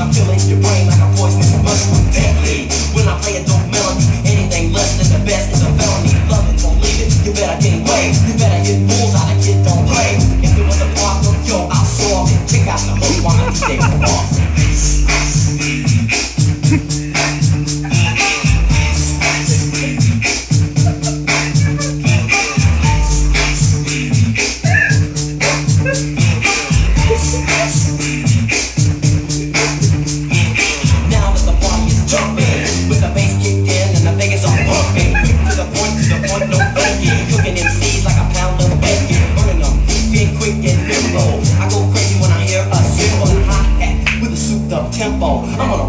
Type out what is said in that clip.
I'm killing your brain like a poisonous bug. Deadly. When I play a dope melody, anything less than the best is a felony. Love it or leave it, you better get away. You better hit fools out of kid, don't play. If it was a problem, yo, I'll solve it. Check out the hook while I stay off. up tempo. I'm gonna.